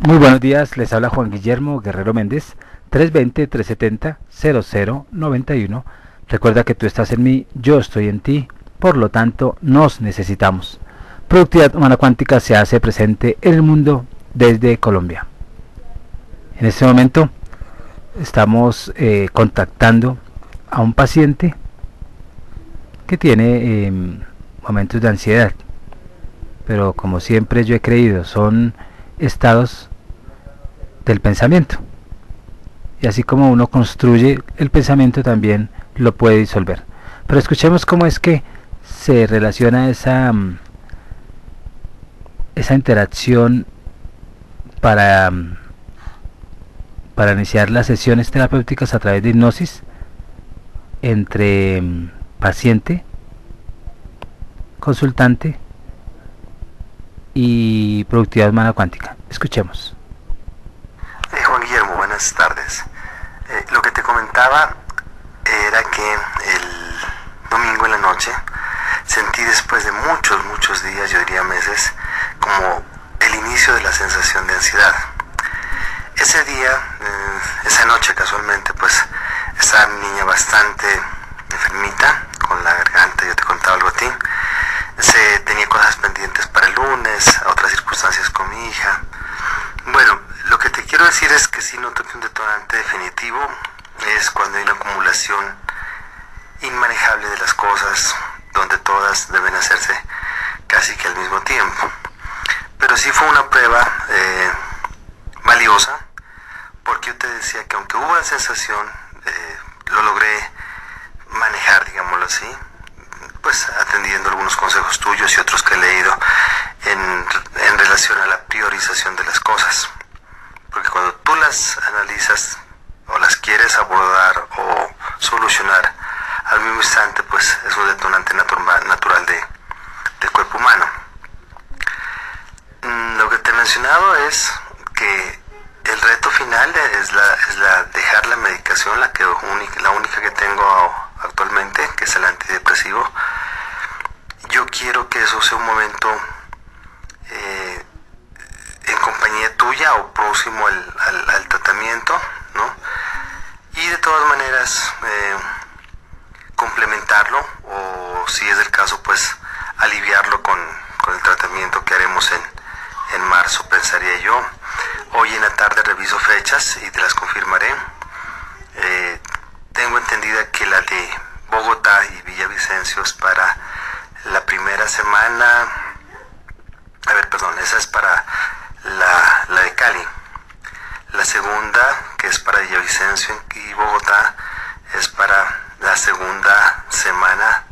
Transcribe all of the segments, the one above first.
Muy buenos días, les habla Juan Guillermo Guerrero Méndez, 320-370-0091. Recuerda que tú estás en mí, yo estoy en ti, por lo tanto nos necesitamos. Productividad Humana Cuántica se hace presente en el mundo desde Colombia. En este momento estamos eh, contactando a un paciente que tiene eh, momentos de ansiedad, pero como siempre yo he creído, son estados del pensamiento. Y así como uno construye el pensamiento también lo puede disolver. Pero escuchemos cómo es que se relaciona esa, mm, esa interacción para, mm, para iniciar las sesiones terapéuticas a través de hipnosis entre mm, paciente, consultante y productividad humana cuántica. Escuchemos. Eh, Juan Guillermo, buenas tardes. Eh, lo que te comentaba era que el domingo en la noche sentí después de muchos, muchos días, yo diría meses, como el inicio de la sensación de ansiedad. Ese día, eh, esa noche casualmente, pues estaba mi niña bastante enfermita, con la garganta, yo te contaba algo a ti. Se tenía cosas pendientes para el lunes, otras circunstancias con mi hija. Bueno, lo que te quiero decir es que si noto que un detonante definitivo es cuando hay una acumulación inmanejable de las cosas, donde todas deben hacerse casi que al mismo tiempo. Pero sí fue una prueba eh, valiosa, porque yo te decía que aunque hubo la sensación, eh, lo logré manejar, digámoslo así, pues atendiendo algunos consejos tuyos y otros que he leído en, en relación a la priorización de las cosas. Porque cuando tú las analizas o las quieres abordar o solucionar al mismo instante, pues es un detonante natural, de, del cuerpo humano. Mm, Lo que te he mencionado es que el reto final es la, es la dejar la medicación, la, que única, la única que tengo actualmente, que es el antidepresivo. Yo quiero que eso sea un momento eh, en compañía tuya o próximo al, al, al, tratamiento, ¿no? Y de todas maneras eh, complementarlo o si es el caso pues aliviarlo con, con el tratamiento que haremos en, en marzo, pensaría yo. Hoy en la tarde reviso y te las confirmaré. Eh, tengo entendida que la de Bogotá y Villavicencio es para la primera semana, a ver, perdón, esa es para la, la de Cali. La segunda, que es para Villavicencio y Bogotá, es para la segunda semana,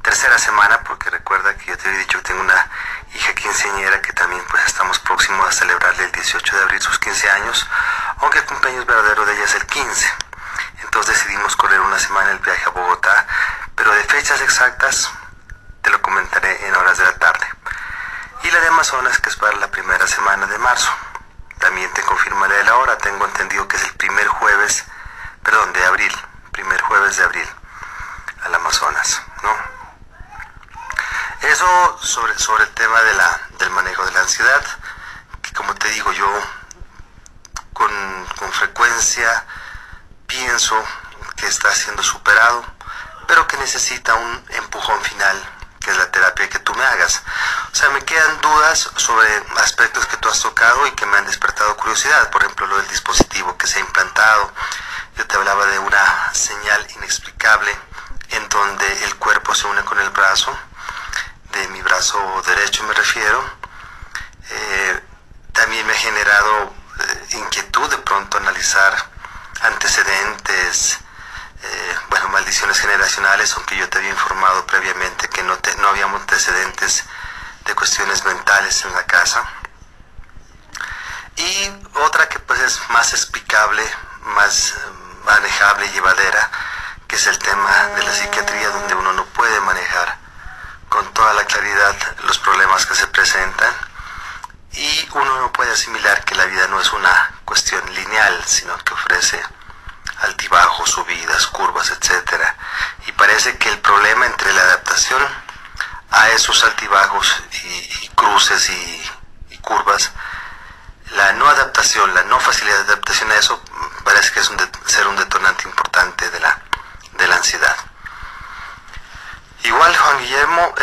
tercera semana, porque recuerda que yo te había dicho que tengo una hija quinceañera que también pues estamos próximos a celebrarle el 18 de abril sus 15 años, aunque el cumpleaños verdadero de ella es el 15. Entonces decidimos correr una semana el viaje a Bogotá, pero de fechas exactas te lo comentaré en horas de la tarde. Y la de Amazonas, que es para la primera semana de marzo. También te confirmaré la hora, tengo entendido que es el primer jueves, perdón, de abril, primer jueves de abril, al Amazonas, ¿no? Eso sobre, sobre el tema de la, del manejo de la ansiedad, que como te digo yo, con, con frecuencia pienso que está siendo superado, pero que necesita un empujón final, que es la terapia que tú me hagas. O sea, me quedan dudas sobre aspectos que tú has tocado y que me han despertado curiosidad, por ejemplo, lo del dispositivo que se ha implantado. Yo te hablaba de una señal inexplicable en donde el cuerpo se une con el brazo, de mi brazo derecho me refiero. Eh, también me ha generado inquietud de pronto analizar antecedentes, eh, bueno, maldiciones generacionales, aunque yo te había informado previamente que no, te, no habíamos antecedentes de cuestiones mentales en la casa. Y otra que pues es más explicable, más manejable y llevadera, que es el tema de la psiquiatría, donde uno no puede manejar con toda la claridad los problemas que se presentan y uno no puede asimilar que la vida no es una cuestión lineal, sino que ofrece altibajos, subidas, curvas, etc. Y parece que el problema entre la adaptación a esos altibajos y, cruces y, curvas, la no adaptación, la no facilidad de adaptación a eso parece que es un ser un detonante importante de la, de la ansiedad. Igual, Juan Guillermo,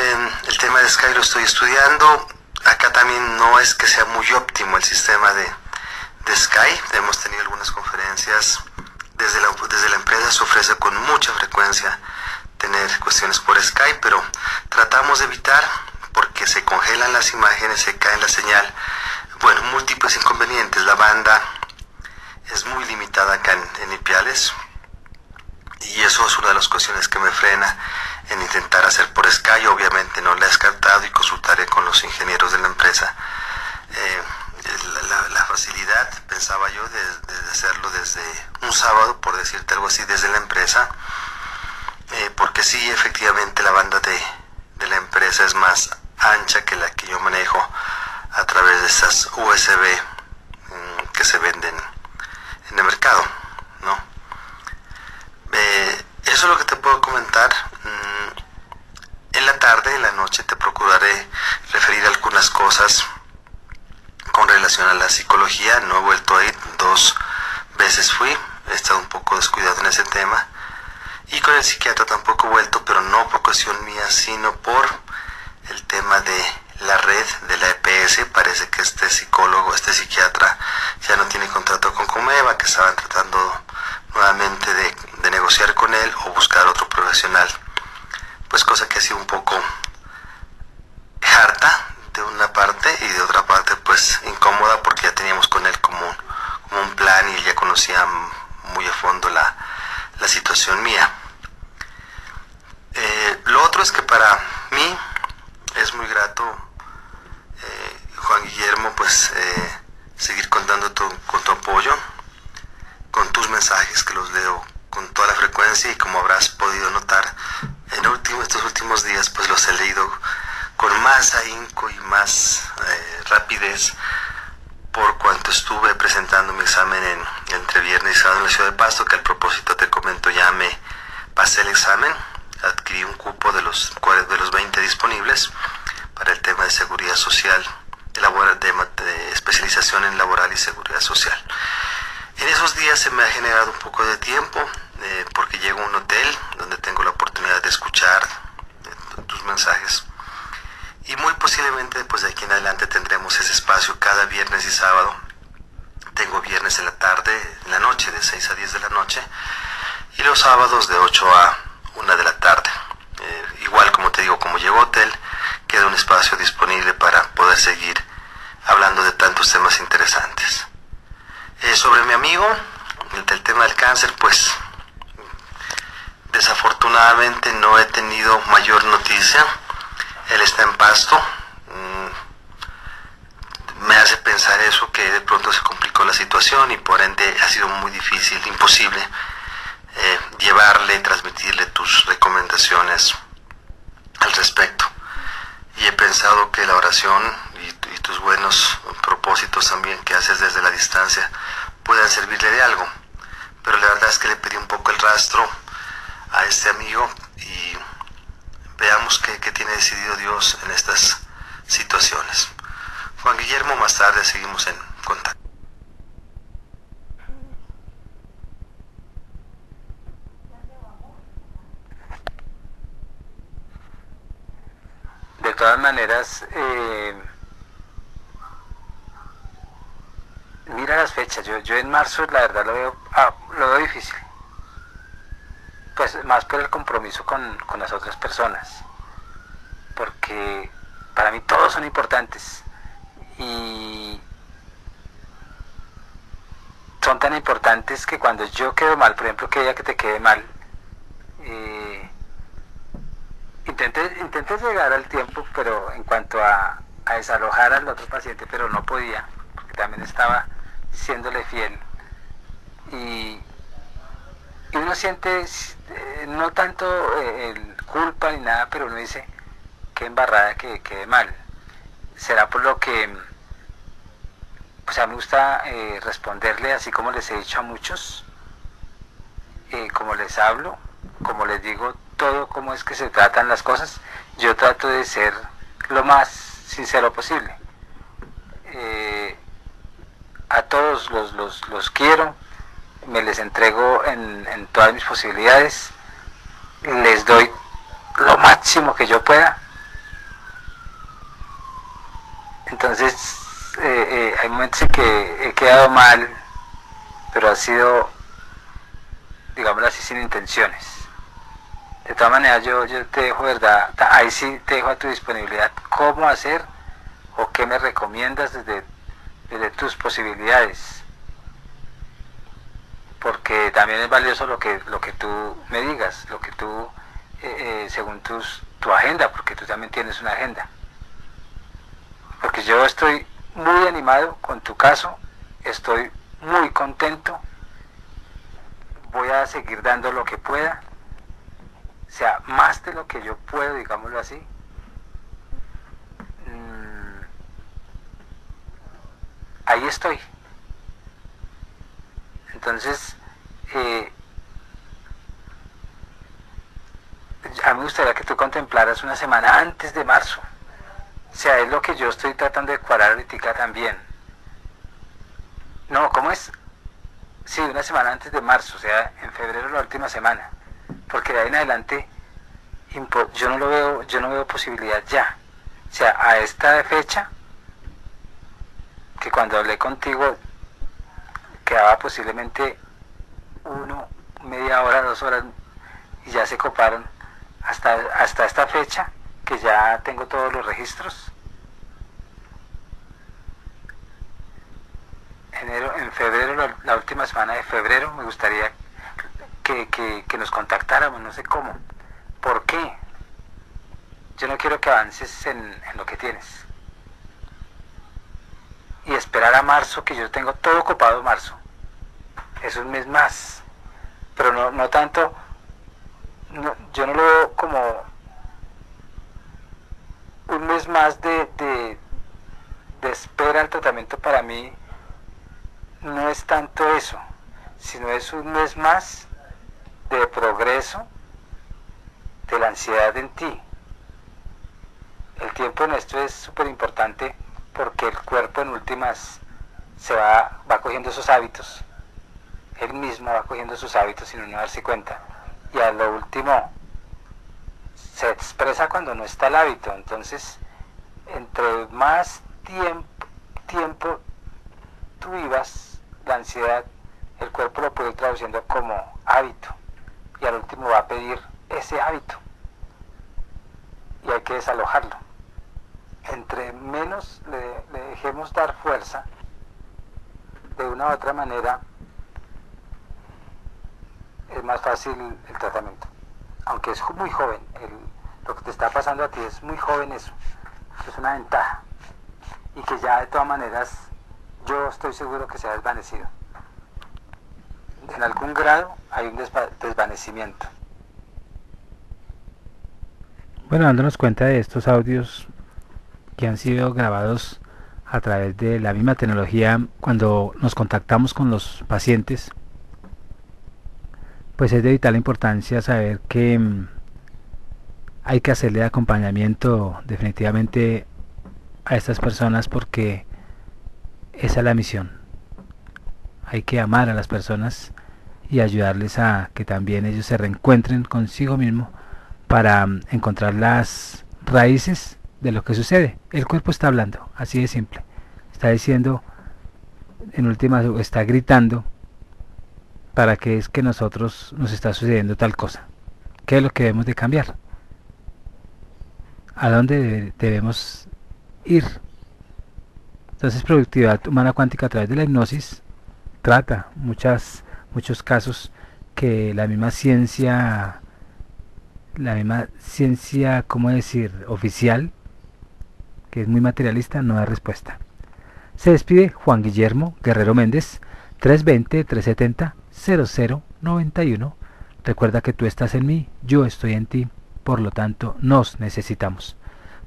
el tema de Sky lo estoy estudiando. Acá también no es que sea muy óptimo el sistema de, de Sky. Hemos tenido algunas conferencias. Desde la, desde la empresa se ofrece con mucha frecuencia tener cuestiones por Sky, pero tratamos de evitar porque se congelan las imágenes, se cae la señal. Bueno, múltiples inconvenientes. La banda es muy limitada acá en, en Ipiales y eso es una de las cuestiones que me frena en intentar hacer por Sky. Obviamente no la he descartado y consultaré con los ingenieros de la empresa. Eh, facilidad, pensaba yo, de, hacerlo desde un sábado, por decirte algo así, desde la empresa, eh, porque sí, efectivamente la banda de, de la empresa es más ancha que la que yo manejo a través de esas USB mm, que se venden en el mercado, ¿no? Eh, eso es lo que te puedo comentar. Mm, en la tarde, en la noche, te procuraré referir algunas cosas relación a la psicología. No he vuelto a ir, dos veces fui, he estado un poco descuidado en ese tema. Y con el psiquiatra tampoco he vuelto, pero no por cuestión mía, sino por el tema de la red de la EPS. Parece que este psicólogo, este psiquiatra, ya no tiene contrato con Comeva, que estaban tratando nuevamente de, de negociar con él o buscar otro profesional. Pues cosa que ha sido un poco harta de una parte y de otra parte pues incómoda porque ya teníamos con él como, como un plan y él ya conocía muy a fondo la, la situación mía. Eh, lo otro es que para mí es muy grato, eh, Juan Guillermo, pues eh, seguir contando con tu apoyo con tus mensajes que los leo con toda la frecuencia y como habrás podido notar en último, estos últimos días pues los he leído con más ahínco y más eh, rapidez por cuanto estuve presentando mi examen en, entre viernes y sábado en la ciudad de Pasto, que al propósito te comento ya me pasé el examen, adquirí un cupo de los, de los 20 disponibles para el tema de seguridad social, de, de, de especialización en laboral y seguridad social. En esos días se me ha generado un poco de tiempo eh, porque llego a un hotel donde tengo la oportunidad de escuchar eh, tus mensajes y muy posiblemente pues de aquí en adelante tendremos ese espacio cada viernes y sábado. Tengo viernes en la tarde, en la noche de 6 a 10 de la noche y los sábados de 8 a 1 de la tarde. Eh, igual como hotel, queda un espacio disponible para poder seguir hablando de tantos temas interesantes. Eh, sobre mi amigo, el del tema del cáncer, pues desafortunadamente no he tenido mayor noticia. Él está en pasto. Mm, me hace pensar eso, que de pronto se complicó la situación y por ende ha sido muy difícil, imposible eh, llevarle, transmitirle tus recomendaciones al respecto. Y he pensado que la oración y, tus buenos propósitos también que haces desde la distancia puedan servirle de algo. Pero la verdad es que le pedí un poco el rastro a este amigo y veamos qué, qué tiene decidido Dios en estas situaciones. Juan Guillermo, más tarde seguimos en contacto. Todas maneras, eh, mira las fechas, yo, yo en marzo la verdad lo veo, ah, lo veo difícil. Pues más por el compromiso con, con las otras personas. Porque para mí todos son importantes. Y son tan importantes que cuando yo quedo mal, por ejemplo, que ella que te quede mal, eh, intenté, llegar al tiempo, pero en cuanto a, a desalojar al otro paciente, pero no podía, porque también estaba siéndole fiel. Y, uno siente eh, no tanto eh, culpa ni nada, pero uno dice, qué embarrada que quede mal. Será por lo que, pues a mí me gusta eh, responderle así como les he dicho a muchos, como les hablo, como les digo todo cómo es que se tratan las cosas, yo trato de ser lo más sincero posible todos los, los, los quiero, me les entrego en, en todas mis posibilidades, les doy lo máximo que yo pueda. Entonces, eh, eh, hay momentos en que he quedado mal, pero ha sido, digámoslo así, sin intenciones. De todas maneras, yo, yo te dejo, ¿verdad? Ahí sí te dejo a tu disponibilidad cómo hacer o qué me recomiendas desde, desde tus posibilidades. Porque también es valioso lo que, lo que tú me digas, lo que tú, eh, según tus, tu agenda, porque tú también tienes una agenda. Porque yo estoy muy animado con tu caso, estoy muy contento, voy a seguir dando lo que pueda, sea más de lo que yo puedo, digámoslo así. Mm, ahí estoy. Entonces, eh, a mí me gustaría que tú contemplaras una semana antes de marzo. O sea, es lo que yo estoy tratando de cuadrar ahorita también. No, ¿cómo es? Sí, una semana antes de marzo, o sea, en febrero la última semana. Porque de ahí en adelante yo no lo veo, yo no veo posibilidad ya. O sea, a esta fecha, que cuando hablé contigo quedaba posiblemente uno, media hora, dos horas, y ya se coparon hasta, hasta esta fecha que ya tengo todos los registros. Enero, en febrero, la, última semana de febrero, me gustaría que, nos contactáramos, no sé cómo. ¿Por qué? Yo no quiero que avances en, lo que tienes. Y esperar a marzo, que yo tengo todo copado marzo. Es un mes más. Pero no, no tanto, yo no lo veo como un mes más de, de, espera al tratamiento para mí no es tanto eso, sino es un mes más de progreso de la ansiedad en ti. El tiempo en esto es súper importante porque el cuerpo en últimas se va, va cogiendo esos hábitos. Él mismo va cogiendo sus hábitos sin uno darse cuenta. Y a lo último, se expresa cuando no está el hábito. Entonces, entre más tiempo, tiempo tú vivas la ansiedad, el cuerpo lo puede ir traduciendo como hábito. Y al último va a pedir ese hábito. Y hay que desalojarlo. Entre menos le, dejemos dar fuerza, de una u otra manera, es más fácil el tratamiento aunque es muy joven, lo que te está pasando a ti es muy joven eso, es una ventaja. Y que ya de todas maneras yo estoy seguro que se ha desvanecido. En algún grado hay un desvanecimiento. Bueno, dándonos cuenta de estos audios que han sido grabados a través de la misma tecnología cuando nos contactamos con los pacientes, pues es de vital importancia saber que mm, hay que hacerle acompañamiento definitivamente a estas personas porque esa es la misión. Hay que amar a las personas y ayudarles a que también ellos se reencuentren consigo mismo para mm, encontrar las raíces de lo que sucede. El cuerpo está hablando, así de simple. Está diciendo, en última, está gritando para qué es que nosotros nos está sucediendo tal cosa. ¿Qué es lo que debemos de cambiar? ¿A dónde debemos ir? Entonces, productividad humana cuántica a través de la hipnosis trata muchas, muchos casos que la misma ciencia, la misma ciencia, ¿cómo decir?, oficial, que es muy materialista, no da respuesta. Se despide Juan Guillermo Guerrero Méndez, 320-370. 0091. Recuerda que tú estás en mí, yo estoy en ti, por lo tanto nos necesitamos.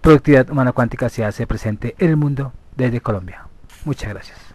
Productividad Humana Cuántica se hace presente en el mundo desde Colombia. Muchas gracias.